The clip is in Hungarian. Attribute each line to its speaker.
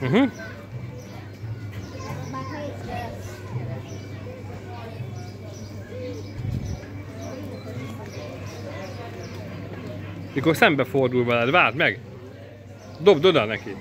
Speaker 1: Uh -huh. Mikor szembefordul veled, várd meg! Dobd oda neki!